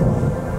Bye.